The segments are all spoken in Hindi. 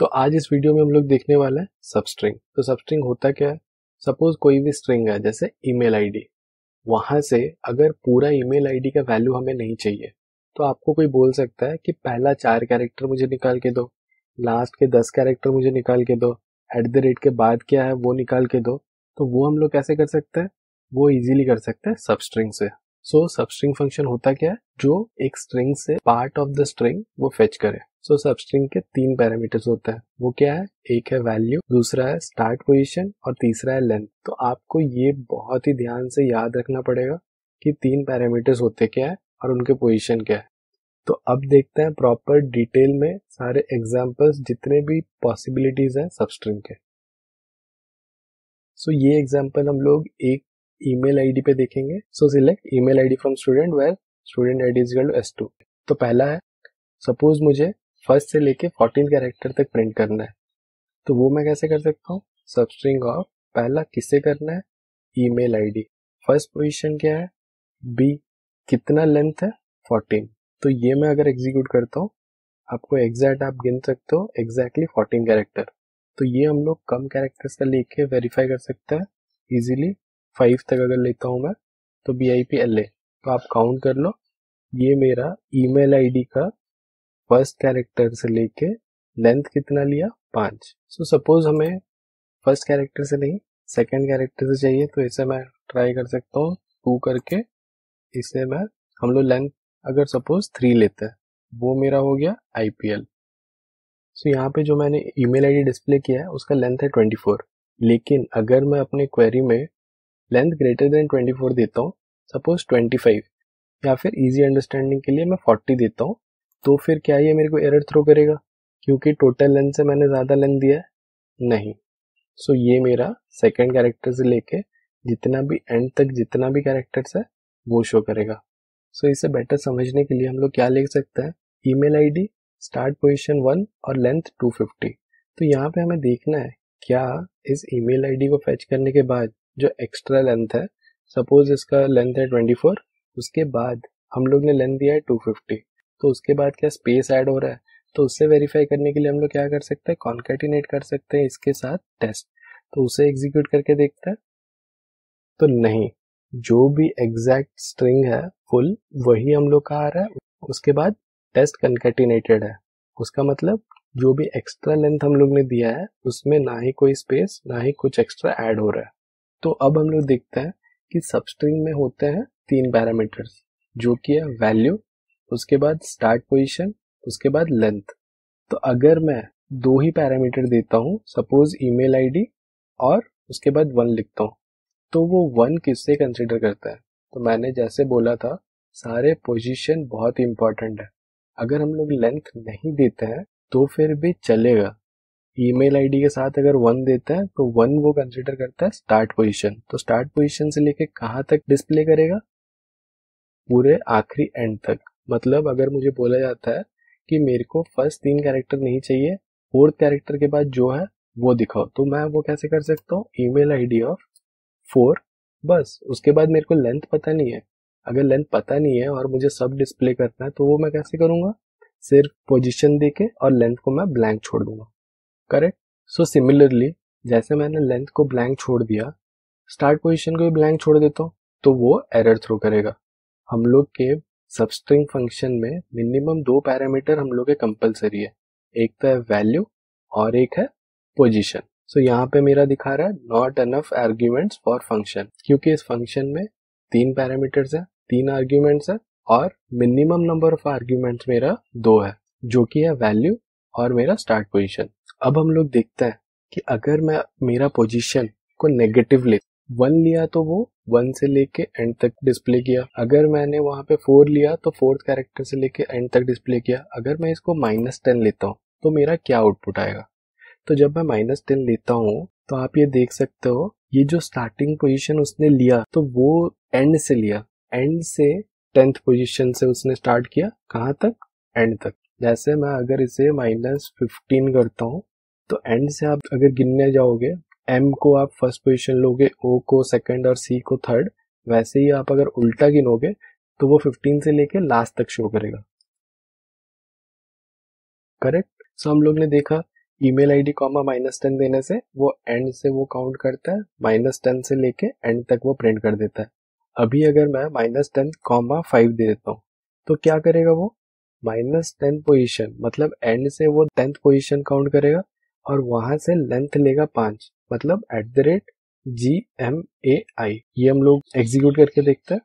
तो आज इस वीडियो में हम लोग देखने वाले हैं सबस्ट्रिंग तो सबस्ट्रिंग होता क्या है? सपोज़ कोई भी स्ट्रिंग है, जैसे ईमेल आईडी वहाँ से अगर पूरा ईमेल आईडी का वैल्यू हमें नहीं चाहिए तो आपको कोई बोल सकता है कि पहला चार कैरेक्टर मुझे निकाल के दो लास्ट के दस कैरेक्टर मुझे निकाल के दो एट द रेट के बाद क्या है वो निकाल के दो। तो वो हम लोग कैसे कर सकते हैं? वो इजीली कर सकते हैं सबस्ट्रिंग से। सो सबस्ट्रिंग फ़ंक्शन होता क्या है? जो एक स्ट्रिंग से पार्ट ऑफ़ द स्ट्रिंग वो फेच करे। सो so, सबस्ट्रिंग के तीन पैरामीटर्स होते हैं। वो क्या है? एक है वैल्यू दूसरा है स्टार्ट पोजीशन और तीसरा है लेंथ तो आपको ये बहुत ही ध्यान से याद रखना पड़ेगा कि तीन पैरामीटर्स होते क्या है और उनके पोजीशन क्या है। तो अब देखते हैं प्रॉपर डिटेल में सारे एग्जांपल्स जितने भी पॉसिबिलिटीज हैं सबस्ट्रिंग के। सो so, ये एग्ज़ाम्पल हम लोग एक ईमेल आईडी पे देखेंगे। So select email ID from student where student ID is two तो पहला है सपोज़ मुझे फ़र्स्ट से लेके फोर्टीन कैरेक्टर तक प्रिंट करना है। तो वो मैं कैसे कर सकता हूँ? सबस्ट्रिंग ऑफ़ पहला किससे करना है? Email ID. फ़र्स्ट पोजीशन क्या है? बी, कितना लेंथ है? फोर्टीन। तो ये मैं अगर एग्जीक्यूट करता हूँ, आपको एग्जैक्ट आप गिन सकते हो एग्जैक्टली फोर्टीन कैरेक्टर। तो ये हम लोग कम कैरेक्टर्स का लेके वेरीफाई कर सकते हैं। इजीली फाइव तक अगर लेता हूँ मैं तो B I P L A तो आप काउंट कर लो, ये मेरा ईमेल आईडी का फ़र्स्ट कैरेक्टर से लेके लेंथ कितना लिया? पाँच। सो सपोज़ हमें फ़र्स्ट कैरेक्टर से नहीं सेकेंड कैरेक्टर से चाहिए तो इसे मैं ट्राई कर सकता हूँ। टू करके, इसे मैं, हम लोग लेंथ अगर सपोज़ थ्री लेते हैं, वो मेरा हो गया आई पी एल सो यहाँ पे जो मैंने ईमेल आईडी डिस्प्ले किया है, उसका लेंथ है ट्वेंटी फोर लेकिन अगर मैं अपने क्वेरी में length greater than twenty four देता हूँ सपोज़ ट्वेंटी फाइव या फिर इजी अंडरस्टैंडिंग के लिए मैं फोर्टी देता हूँ तो फिर क्या ये मेरे को एरर थ्रो करेगा? क्योंकि टोटल लेंथ से मैंने ज़्यादा लेंथ दिया है। नहीं। सो ये मेरा सेकेंड कैरेक्टर से लेके जितना भी एंड तक जितना भी कैरेक्टर्स है, वो शो करेगा। सो इसे बेटर समझने के लिए हम लोग क्या लिख सकते हैं? Email ID start position one और लेंथ 250 तो यहाँ पे हमें देखना है, क्या इस ईमेल आईडी को फैच करने के बाद जो एक्स्ट्रा लेंथ है सपोज़ इसका लेंथ है 24 उसके बाद हम लोग ने लेंथ दिया है 250 तो उसके बाद क्या स्पेस ऐड हो रहा है? तो उससे वेरीफाई करने के लिए हम लोग क्या कर सकते हैं? कॉन्केटिनेट कर सकते हैं इसके साथ टेस्ट तो उसे एग्जीक्यूट करके देखते हैं। तो नहीं, जो भी एग्जैक्ट स्ट्रिंग है फुल वही हम लोग का आ रहा है। उसके बाद टेस्ट कंकेटिनेटेड है। उसका मतलब जो भी एक्स्ट्रा लेंथ हम लोग ने दिया है, उसमें ना ही कोई स्पेस ना ही कुछ एक्स्ट्रा ऐड हो रहा है। तो अब हम लोग देखते हैं कि सबस्ट्रिंग में होते हैं तीन पैरामीटर्स जो कि है वैल्यू उसके बाद स्टार्ट पोजिशन उसके बाद लेंथ तो अगर मैं दो ही पैरामीटर देता हूँ सपोज़ ईमेल आईडी और उसके बाद वन लिखता हूँ तो वो वन किससे कंसिडर करता है? तो मैंने जैसे बोला था, सारे पोजीशन बहुत इंपॉर्टेंट है। अगर हम लोग लेंथ नहीं देते हैं तो फिर भी चलेगा। ईमेल आईडी के साथ अगर वन देते हैं तो वन वो कंसिडर करता है स्टार्ट पोजीशन तो स्टार्ट पोजीशन से लेके कहाँ तक डिस्प्ले करेगा? पूरे आखिरी एंड तक। मतलब अगर मुझे बोला जाता है कि मेरे को फ़र्स्ट तीन कैरेक्टर नहीं चाहिए फोर्थ कैरेक्टर के बाद जो है, वो दिखाओ। तो मैं वो कैसे कर सकता हूँ? ईमेल आईडी ऑफ़ फोर बस। उसके बाद मेरे को लेंथ पता नहीं है। अगर लेंथ पता नहीं है और मुझे सब डिस्प्ले करना है तो वो मैं कैसे करूँगा? सिर्फ़ पोजीशन देके और लेंथ को मैं ब्लैंक छोड़ दूँगा। करेक्ट सो सिमिलरली जैसे मैंने लेंथ को ब्लैंक छोड़ दिया स्टार्ट पोजिशन को भी ब्लैंक छोड़ देता हूँ तो वो एरर थ्रो करेगा। हम लोग के सबस्ट्रिंग फ़ंक्शन में मिनिमम दो पैरामीटर हम लोग के कंपलसरी है। एक तो है वैल्यू और एक है पोजीशन सो so, यहाँ पे मेरा दिखा रहा है not enough arguments for function क्योंकि इस फ़ंक्शन में तीन पैरामीटर्स है तीन आर्ग्यूमेंट्स है और मिनिमम नंबर ऑफ़ आर्ग्यूमेंट्स मेरा दो है जो कि है वैल्यू और मेरा स्टार्ट पोजीशन अब हम लोग देखते हैं कि अगर मैं मेरा पोजीशन को नेगेटिव ले वन लिया तो वो वन से लेके एंड तक डिस्प्ले किया। अगर मैंने वहाँ पे फोर लिया तो फोर्थ कैरेक्टर से लेके एंड तक डिस्प्ले किया। अगर मैं इसको माइनस टेन लेता हूँ तो मेरा क्या आउटपुट आएगा? तो जब मैं माइनस टेन लेता हूँ तो आप ये देख सकते हो, ये जो स्टार्टिंग पोजीशन उसने लिया तो वो एंड से लिया। एंड से टेंथ पोजीशन से उसने स्टार्ट किया। कहाँ तक? एंड तक। जैसे मैं अगर इसे माइनस फिफ्टीन करता हूँ तो एंड से आप अगर गिनने जाओगे एम को आप फ़र्स्ट पोजीशन लोगे ओ को सेकंड और सी को थर्ड वैसे ही आप अगर उल्टा गिनोगे तो वो 15 से लेके लास्ट तक शो करेगा। करेक्ट सो हम लोग ने देखा email ID comma minus ten देने से, वो एंड से वो काउंट करता है माइनस टेन से लेके एंड तक वो प्रिंट कर देता है। अभी अगर मैं माइनस टेन कॉमा फाइव दे देता हूँ तो क्या करेगा वो? माइनस टेंथ पोजिशन मतलब एंड से वो टेंथ पोजिशन काउंट करेगा, और वहाँ से लेंथ लेगा पाँच। मतलब at the rate G M A I ये हम लोग एग्जीक्यूट करके देखते हैं।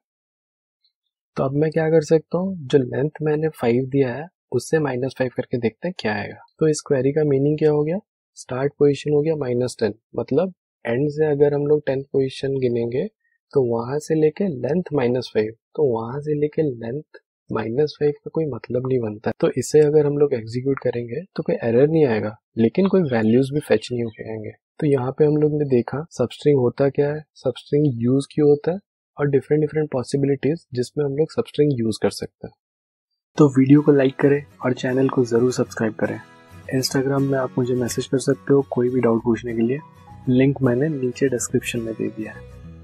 तो अब मैं क्या कर सकता हूँ? जो लेंथ मैंने फाइव दिया है, उससे माइनस फाइव करके देखते हैं क्या आएगा। तो इस क्वेरी का मीनिंग क्या हो गया? स्टार्ट पोजिशन हो गया माइनस टेन मतलब एंड से अगर हम लोग टेंथ पोजिशन गिनेंगे तो वहाँ से लेके लेंथ माइनस फाइव तो वहाँ से लेके लेंथ माइनस फाइव का कोई मतलब नहीं बनता। तो इसे अगर हम लोग एग्जीक्यूट करेंगे तो कोई एरर नहीं आएगा, लेकिन कोई वैल्यूज़ भी फेच नहीं हो आएँगे। तो यहाँ पे हम लोग ने देखा सबस्ट्रिंग होता क्या है? सबस्ट्रिंग यूज़ क्यों होता है? और डिफरेंट डिफरेंट पॉसिबिलिटीज जिसमें हम लोग सबस्ट्रिंग यूज़ कर सकते हैं। तो वीडियो को लाइक करें और चैनल को ज़रूर सब्सक्राइब करें। इंस्टाग्राम में आप मुझे मैसेज कर सकते हो कोई भी डाउट पूछने के लिए। लिंक मैंने नीचे डिस्क्रिप्शन में दे दिया है।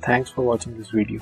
Thanks for watching this video